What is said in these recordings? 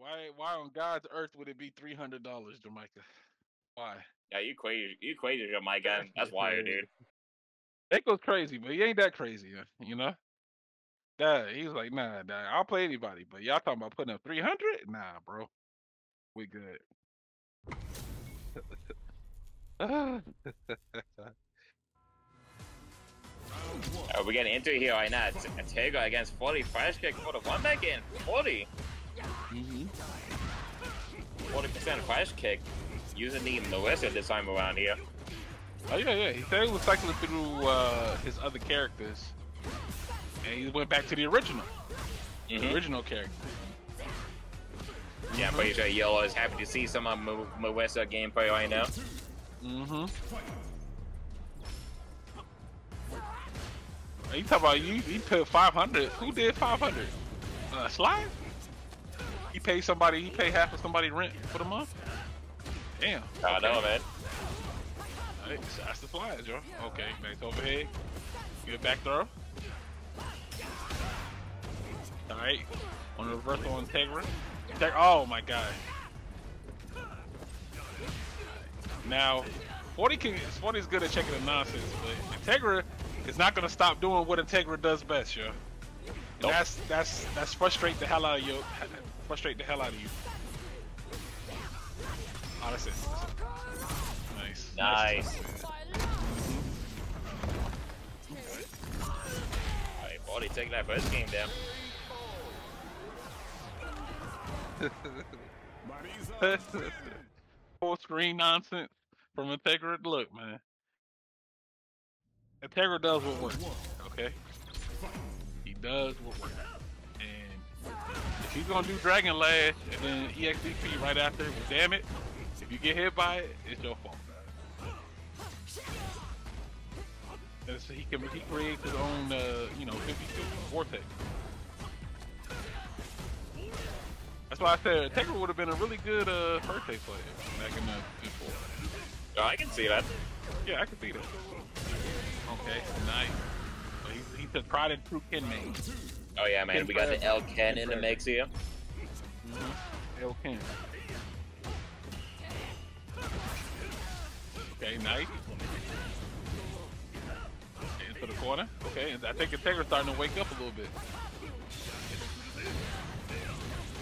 Why why on God's earth would it be three hundred dollars, Jamaica? Why? Yeah, you crazy. You crazy, Jamaica. That's why, dude. That goes crazy, but he ain't that crazy, you know. That he's like, nah, nah, I'll play anybody, but y'all talking about putting up three hundred? Nah, bro, we good. Uh, we're getting into it here right now. It's Tega against 40. Flash kick for the one back in. 40. Mm-hmm. 40% flash kick. Using the Marisa this time around here. Oh yeah, yeah. He said he was cycling through uh, his other characters, and he went back to the original, Mm the -hmm. original character. Yeah, I'm pretty sure Yellow is happy to see some of Marisa gameplay right now. Mm-hmm. You talk about you? You put five hundred. Who did five hundred? Uh, Slide. He paid somebody. He paid half of somebody rent for the month. Damn. I know, man. That's the Slide, Joe. Okay, nice overhead. Good back throw. All right. On the reversal on Integra. Integ oh my god. Now, 40 can 40 is good at checking the nonsense, but Integra is not gonna stop doing what Integra does best, yo. Nope. that's that's that's frustrate the hell out of you. Frustrate the hell out of you. Oh, that's it. Nice. Nice. Alright, 40 taking that first game down. Full screen nonsense from Integra. Look, man. Integra does what works. Okay? He does what works. If he's gonna do Dragon Lash and then EXDP right after, well, damn it. If you get hit by it, it's your fault. And so he can he creates his own uh, you know 52 vortex. That's why I said Integra would have been a really good uh, birthday player back in the before. Oh, I can see that. Yeah, I can see that. Okay, nice. So he's, he's a tried and true Ken main. Oh yeah, man. We got the L Ken in the mix here. Ken. Okay, nice. Into the corner. Okay, and I think Integra's starting to wake up a little bit.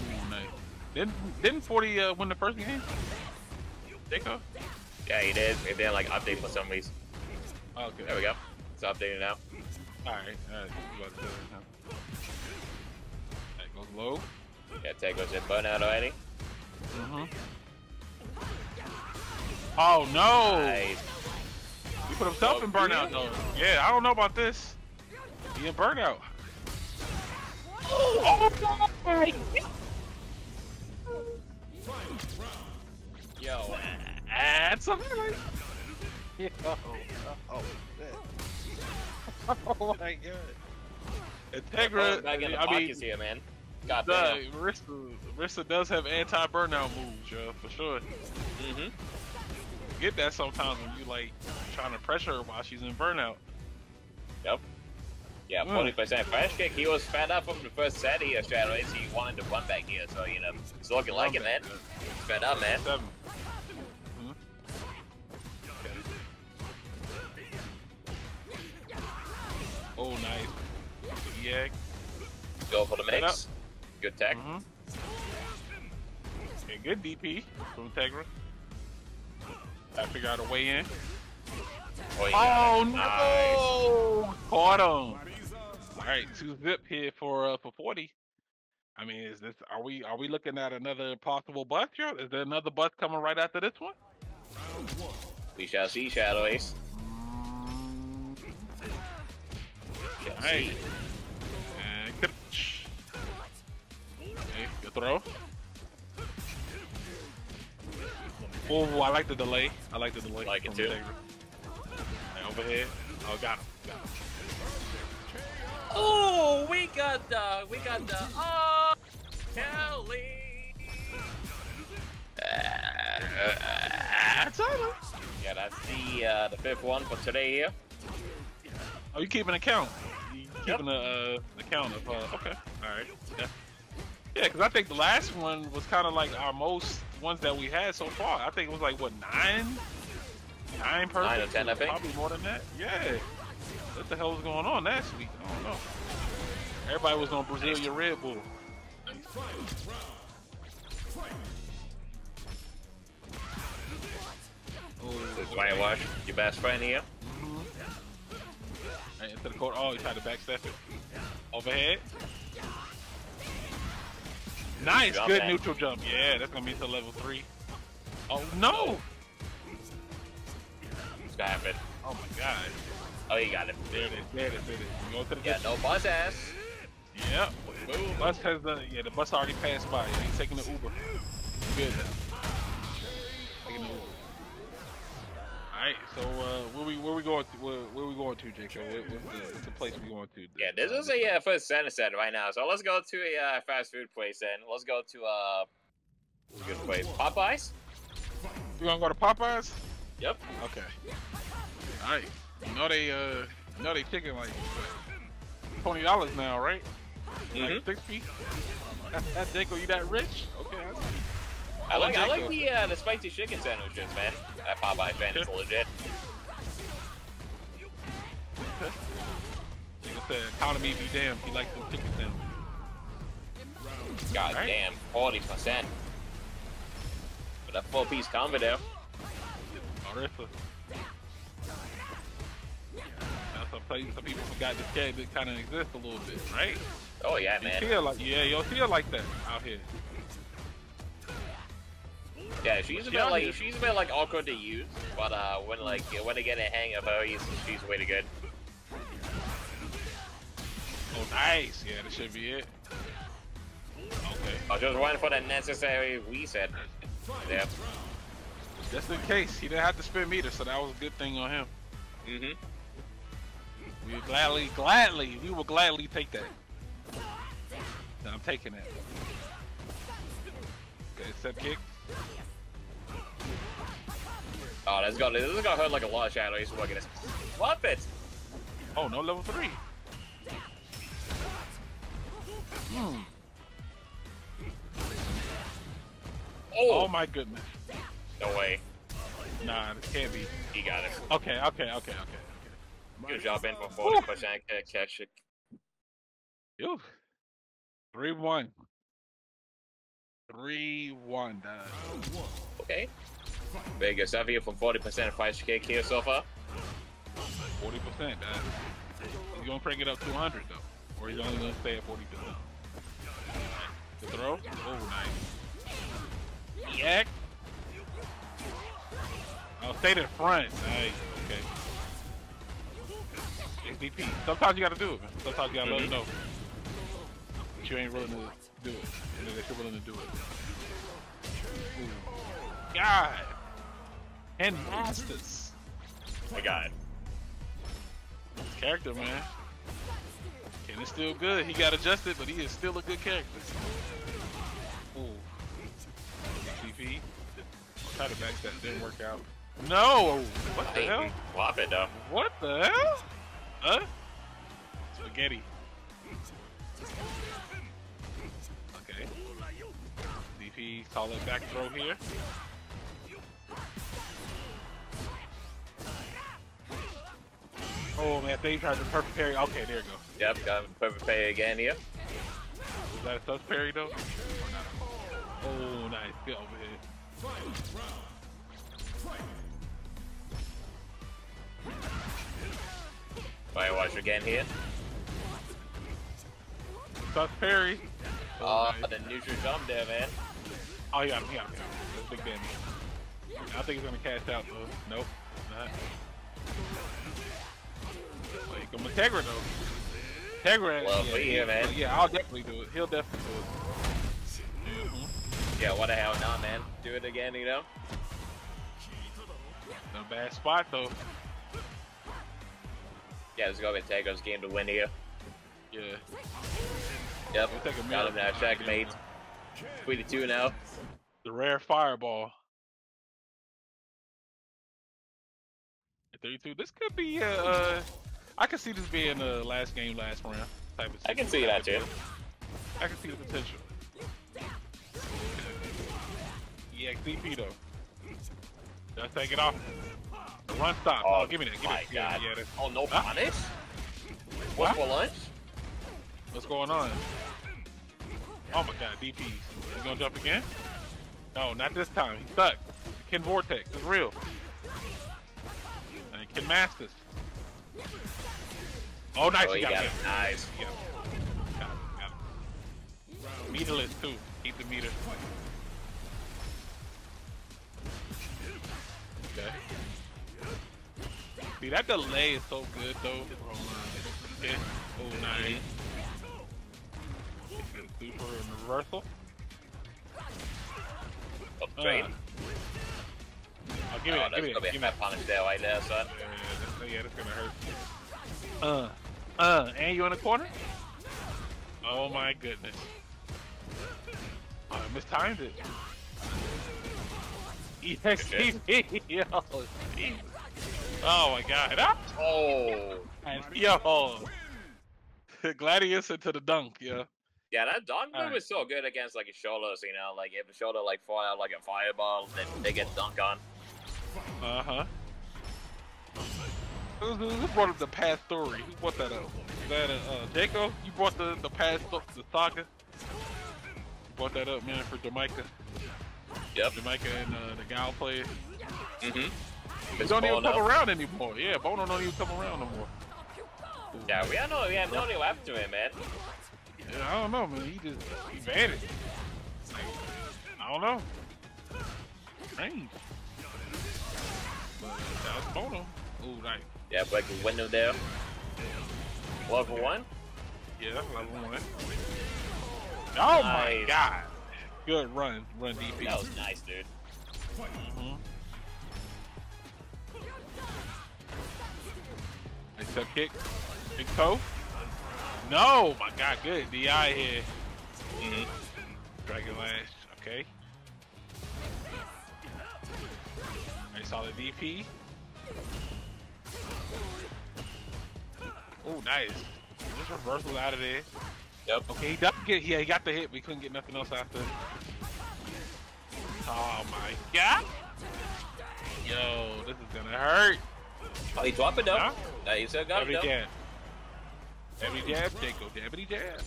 Ooh, nice. Didn't didn't 40 uh, win the first game? Jacob? Yeah, he did. It didn't like update for some reason. Okay. There we go. It's updated now. Alright, alright. Goes low. Yeah, Tego's in burnout already. Mm-hmm. Oh no! Nice. He put himself in burnout though. Yeah, I don't know about this. He in burnout. Oh my! Yo. Add something like. Yo. Oh, oh my god. Integra. back in the I mean, pockets here, man. God damn. Rissa, Rissa does have anti-burnout moves, yo, for sure. Mm-hmm. Get that sometimes when you like trying to pressure her while she's in burnout. Yep. Yeah, forty percent flash kick. He was fed up from the first set here, Shadow. So he wanted to run back here. So you know, it's looking like it, man. Fed up, man. Seven. Mhm. Oh, nice. Yeah. Go for the mix. Good tech. Mm-hmm. Okay, good DP from Integra. I figured out a way in. Oh, yeah. Oh Nice. no! Caught him. All right, two zip here for uh, for forty. I mean, is this are we are we looking at another possible bust here? Is there another bust coming right after this one? We shall see, Shadow Ace. Mm, Shall Hey. see. Throw. Oh, I like the delay. I like the delay. Like it from too. Integra. Hey, overhead. Oh, got him. Got him. Oh, we got the, we got the, oh, Kelly. That's all. Yeah, that's the uh, the fifth one for today here. Oh, you keeping a count? You Yep. keeping a uh, account of? Uh, okay. All right. Yeah. Yeah, because I think the last one was kind of like our most ones that we had so far. I think it was like what nine, nine perfect. Nine or 10, I think. Probably more than that. Yeah. What the hell was going on last week? I don't know. Everybody was on Brazilian Red Bull. This is Ryan Wash, your best friend here. Mm-hmm. Right into the court. Oh, he tried to backstep it. Overhead. Nice, Jump good neutral jump. Yeah, that's gonna be to level three. Oh no! What's gonna? Oh my god. Oh, you got it. There it is. There it is. There it is. Go to the Yeah, no buzz ass. Yep. Bus has the yeah. The bus already passed by. He's taking the Uber. Good. Right. So uh, where we where we going to? Where, where we going to, Jacob? Where, what's, the, what's the place we going to? Yeah, this is a uh, first center set right now. So let's go to a uh, fast food place then. Let's go to uh, a good place? Popeyes. You gonna go to Popeyes? Yep. Okay. All right. You know they uh, you know they chicken like what, twenty dollars now, right? Like Mhm. sixty. That Jacob, you that rich? Okay. I like I like the uh, the spicy chicken sandwiches, man. That Popeyes man is legit. Jacob said, economy be damned. He likes them chicken sandwiches. God Right. damn, forty percent. But a full piece combo there. Marisa. Now some, some people forgot this character kind of exists a little bit, right? Oh yeah, You man. feel like yeah, you feel like that out here. Yeah, she's a She bit out like she's a bit like awkward to use, but uh, when like when they get a hang of her, he's, she's way too good. Oh, nice. Yeah, that should be it. Okay. I was just waiting for the necessary reset. Yeah. Just in case he didn't have to spin meters, so that was a good thing on him. Mhm. We gladly, gladly, we will gladly take that. I'm taking that. Okay, step kick. Oh, that's got this is gonna hurt like a lot of shadow. He's working this. Flop it. Oh, no level three. Hmm. Oh, Oh my goodness. no way. Nah, this can't be. He got it. Okay, okay, okay, okay, okay. Good job in for forty percent catch it. Ew. Three one. Three one. Done. Okay. Very good stuff here from forty percent of five kick here so far. Forty percent. He's gonna crank it up 200 though, or he's only gonna stay at forty percent. The throw. Oh, nice. Yak. Oh, stay to the front. Nice. Okay. SDP. Sometimes you gotta do it. Man. Sometimes you gotta let Mhm. them know. But you ain't willing to do it. And then that you're willing to do it. Ooh. God. And masters. I got it. Character, man. And it's still good. He got adjusted, but he is still a good character. Ooh. CP. Try to backstep. Didn't work out. No! What the hell? Flop it though. What the hell? Huh? Spaghetti. Okay. DP, solid back throw here. Oh man, they tried to perfect parry. Okay, there you go. Yep, got a perfect pay again here. Was that a sus parry though? Oh, nice. Good overhead. Fire watch again here. Sus parry. Oh, oh nice. the neutral jump there, man. Oh, he got him. He got him. That's big damage. I think he's gonna cast out though. Nope, not. Wait, come Integra though. Tegra. Well, yeah, for you, yeah, man. Yeah, I'll definitely do it. He'll definitely do it. Yeah, what the hell not, man? Do it again, you know? No bad spot though. Yeah, let's go with Tegra's game to win here. Yeah. Yep, We'll take a got him now, checkmate. 22 now. The rare fireball. 32. This could be. Uh, I can see this being the last game, last round type of. I can see that, too. I can see the potential. EXDP though. Just take it off. Run stop. Oh, Oh, give me that. Give my that. Yeah, God. yeah, that's- Oh, no Huh? punish? What? What for lunch? What's going on? Oh my god, DPs. You gonna jump again? No, not this time. He's stuck. Ken Vortex is real. And Ken Masters. Oh, nice. Oh, you got, got it. it. Nice. You got it. Got got. Meterless too. Keep the meter. Okay. See that delay is so good though. Okay. Oh nice. Super reversal. Up Uh. Oh, give me oh, that. Give me that. Give me that. punish there right there, son. Yeah, yeah, that's, yeah, that's gonna hurt. Uh, uh, and you in the corner? Oh my goodness. I mistimed it. EXTV, yo, Jesus. Oh my god. Ah! Oh. Yo. Gladius into the dunk, yeah. Yeah, that dunk move Alright. is so good against like his shoulders, you know, like if the shoulder like fall out like a fireball, then they get dunked on. Uh huh. Who, who, brought up the past story? Who brought that up? Is that uh, uh, Jacob? You brought the the past the saga. You brought that up, man, for Jamaica. Yep. Jamaica and uh, the Gal players. Mm-hmm. They don't even come around anymore. Yeah, Bono don't even come around no more. Yeah, we don't know. We have no idea what happened to him, man. Yeah, I don't know, man. He just he vanished. Like, I don't know. Strange. But that's Bono. Ooh, nice. Yeah, break the window there. Level one. Yeah, level one. Oh my god. Good run, run DP. That was nice, dude. Mhm. Nice step kick. Big toe. No, my god, good. DI here. Mm-hmm. Dragon Lash, okay. Nice solid DP. Oh, nice. Just reversal out of there. Yep. Okay, he does get, yeah, he got the hit, We couldn't get nothing else after. Oh my god! Yo, this is gonna hurt. Oh, he dropped it though. Huh? Yeah, he still got Every it though. jab. Every jab, Jacob, jabbity jab.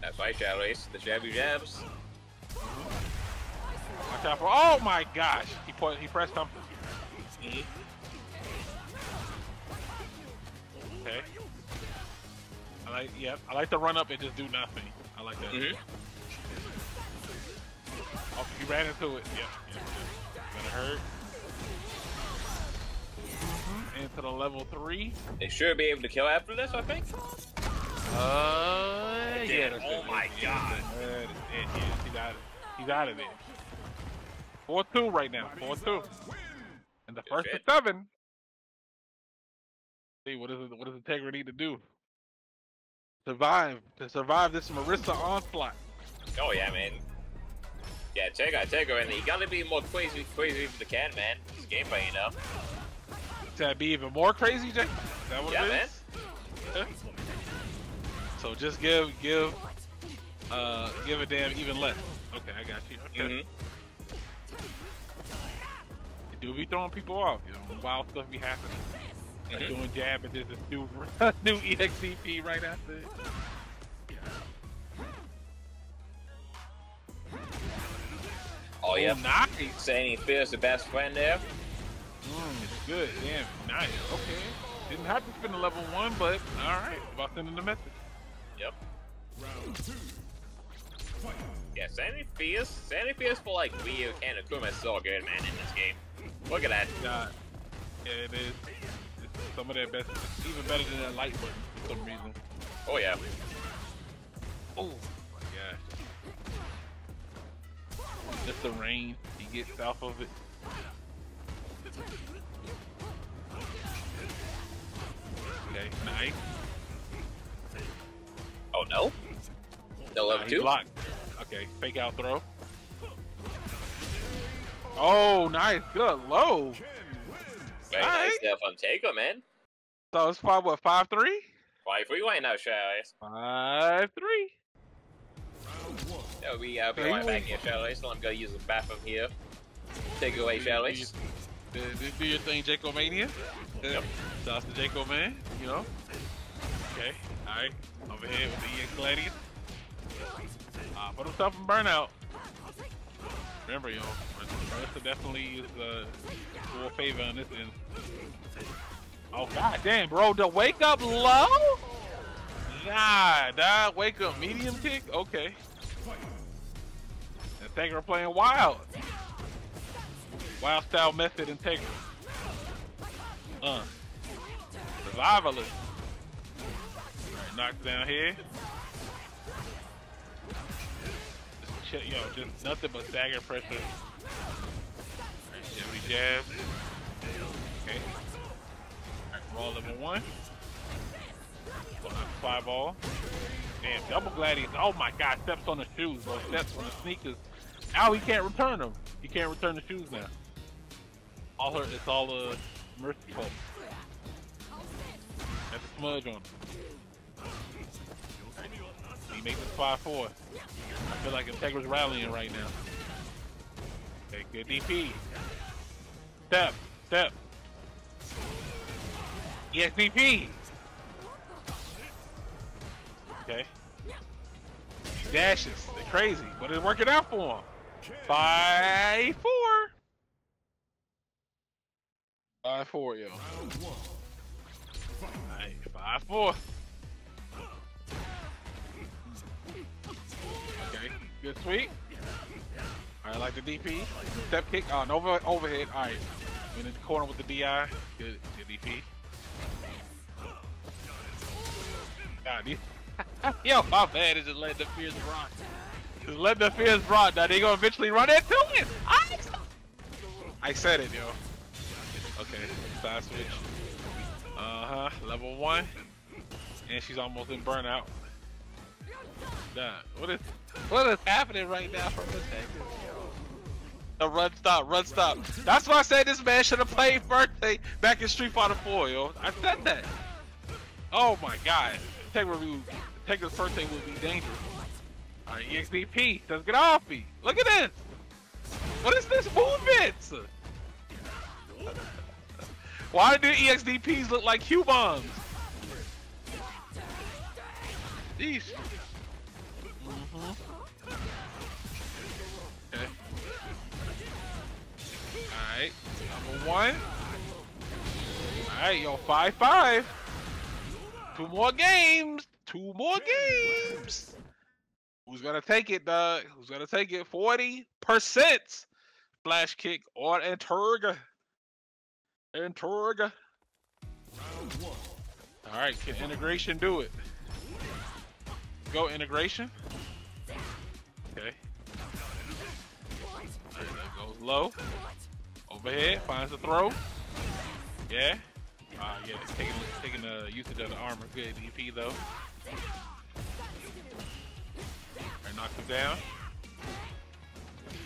That's right, Shadow Ace. The jabby jabs. Watch out for, oh my gosh! He put, he pressed something. Mm-hmm. Okay. I like, yep, I like to run up and just do nothing. I like that. Mm-hmm. Oh, he ran into it. Yep, yep, yep. Gonna hurt. Mhm, Into the level three. They should be able to kill after this, I think. Uh, yeah. Oh it. my Yeah, God. that's it. Yeah, yeah, he's out. Of, he's out of there. Four two right now. Four two. And the first to seven. See what does it, what does Integra need to do? Survive to survive this Marisa onslaught. Oh yeah, man. Yeah, take her, and you gotta be more crazy, crazy if you can, man. This gameplay, you know. To be even more crazy, Jake. Is that what Yeah, it man. So just give give uh give a damn even less. Okay, I got you. Okay. Mm-hmm. It do be throwing people off, you know, wild stuff be happening. Like Mhm. doing jab and there's this new new EXCP right after it. Oh yeah. nice. Saying he feels the best friend there. Mm, it's good. Damn, nice. Okay. Didn't have to spend a level one, but all right. About sending the message. Yep. Round two. Yeah, Sandy Fierce. Sandy Fierce for like Ryu and Akuma is so good, man, in this game. Look at that. God. Yeah, it is. Some of their best. Even better than that light button for some reason. Oh yeah. Oh my gosh. Just the rain. He gets south of it. Okay, nice. Oh no. No Nah, level he two. blocked. Okay, fake out throw. Oh, nice. Good. Low. Very Alright. nice there from Taker, man. So it's five, what, five, three? Five free right now, Ace. Five, three. Yeah, we uh, be right back here, we? So I'm gonna use the bathroom here. Take it away, we? Do, do, do your thing, Jaco Mania. Yep. Shouts to Jaco Man, you know. Okay, alright. Over here with the EX Gladius. Uh, put himself in burnout. Remember, yo, Marisa definitely is uh, full favor on this end. Oh, god damn, bro, the wake up low? Nah, nah, wake up medium kick? Okay. Integra playing wild. Wild style method Integra. Uh. Survivalist. Alright, knocked down here. Chill, yo, just nothing but stagger pressure. Alright, jabby jab. Okay. Alright, ball level one. Five ball. Damn, double gladius. Oh my god, steps on the shoes, bro. Steps on the sneakers. Now he can't return them. He can't return the shoes now. All her, it's all a uh, merciful. That's a smudge on him. He makes it 5-4. I feel like Integra's rallying right now. Take good DP. Step, step. Yes, DP! Okay. He dashes. They're crazy, but it's working out for him. 5-4. 5-4, yo. Alright, 5-4. Good sweep. Alright, like the DP. Step kick. Oh, no over, overhead. Alright. In the corner with the DI. Good, good DP. God, Yo, my bad is just letting the fears rock. Just letting the fears rock. Now they gonna eventually run into it. I, I said it, yo. Okay, side switch. Uh huh. Level one, and she's almost in burnout. Nah, what is what is happening right now from the Texas? A run stop, run stop. That's why I said this man should have played birthday back in Street Fighter 4, yo. I said that. Oh my god. Take review take this first thing would be dangerous. Alright, EXDP, let's get off me. Look at this! What is this movement? Why do EXDPs look like Q-bombs? These. One. Alright, yo, 5-5. Five, five. Two more games. Two more games. Who's gonna take it, Doug? Who's gonna take it? Forty percent flash kick or Integra. Integra. All right, can integration do it? Go integration. Okay. That goes low. Overhead finds the throw. Yeah. Uh, yeah, taking taking the usage of the armor. Good DP though. I knocked him down.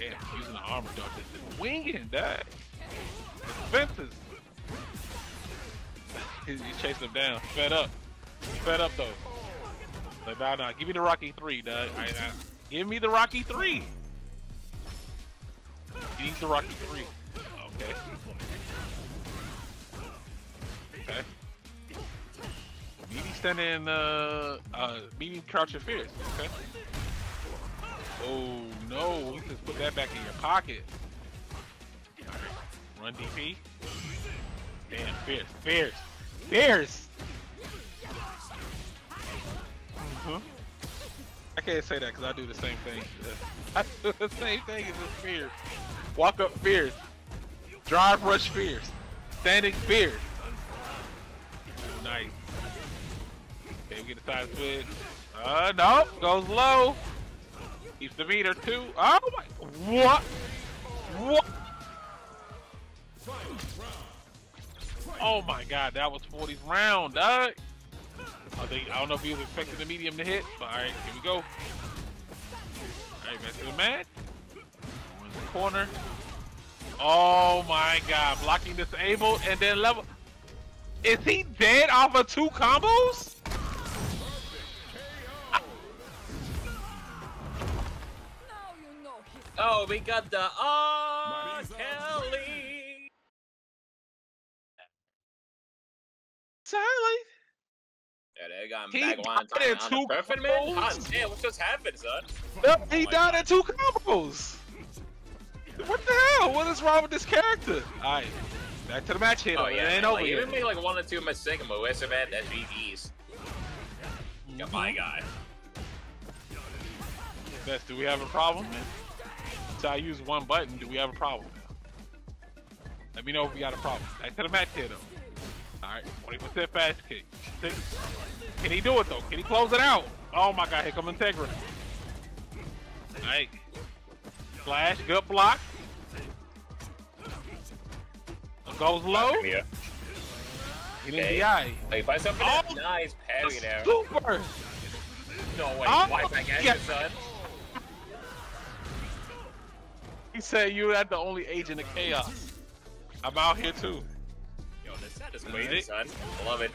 Yeah, using the armor dog. Just winging that. Fences. He's, chasing him down. Fed up. Fed up though. Like, nah, nah. Give me the Rocky 3, dog. I, give me the Rocky 3. He needs the Rocky 3. Okay. Okay. Meaty standing, uh, uh, meaty crouching fierce. Okay. Oh no, you just put that back in your pocket. Run DP. Damn, fierce, fierce, fierce. Mm -hmm. I can't say that because I do the same thing. I do the same thing as this fierce. Walk up fierce. Drive rush fierce. Standing fierce. Nice. Okay, we get a side switch. Uh, no, goes low. Keeps the meter too. Oh my, what? What? Oh my god, that was 40's round, dog. I think I don't know if he was expecting the medium to hit, but alright, here we go. Alright, back to the the corner. Oh my god, blocking disabled and then level. Is he dead off of two combos? Oh, we got the R. Kelly. Silent. Yeah, they got him He back one died in time. two On the perfect man. combos. Damn, what just happened, son? Yep, oh he my died God. in two combos. What the hell? What is wrong with this character? Alright, back to the match here. Oh though. yeah, it ain't man, over like, yet. even make like one or two mistakes, but where's man SVPs? Got Mm-hmm. my guy. Best, do we have a problem? So I use one button, do we have a problem? Let me know if we got a problem. Back to the match here though. Alright, 20% fast kick. Six. Can he do it though? Can he close it out? Oh my god, here come Integra. Alright. Flash, good block. Goes low. Yeah. He didn't DI. Hey, find something. Oh, nice parry there. Super! No way. Oh, Why back at yeah. son? He said you had the only agent of chaos. I'm out here too. Yo, this set is crazy, son. I love it.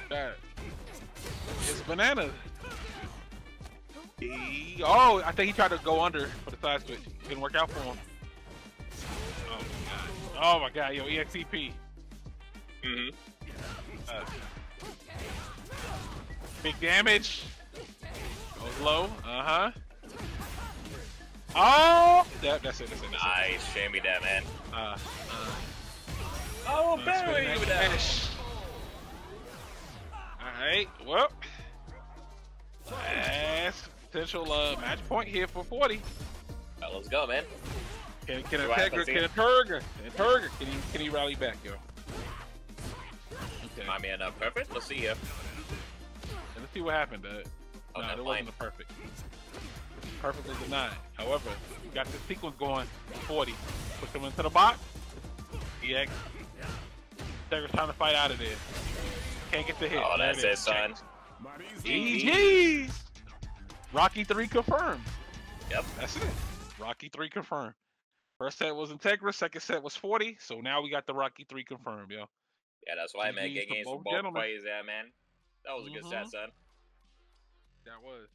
It's banana. He, oh, I think he tried to go under for the side switch. Didn't work out for him. Oh my god. Oh my god, yo, EXCP. Mm-hmm. Uh, big damage. Goes low. Uh huh. Oh, that, that's it. That's it. That's Nice. Shame me that, man. Uh, uh, Oh, uh, spinning you that All right. Well, that's potential uh, match point here for 40. Right, let's go, man. Can can See what Integra, happens can here. Integra, Integra, can he can he rally back, yo? Okay. My man, uh, perfect. Let's see here. Let's see what happened. Uh, Oh, no, never it wasn't a perfect. Perfectly denied. However, you got the sequence going. 40. Push him into the box. EX. Integra's trying to fight out of there. Can't get the hit. Oh, that's it it, is. son. GG's. Rocky 3 confirmed. Yep. That's it. Rocky 3 confirmed. First set was Integra, second set was 40, so now we got the Rocky 3 confirmed, yo. Yeah, that's why, man. GG's Get games for both gentlemen. players there, man. That was a good set, Mhm. son. That was.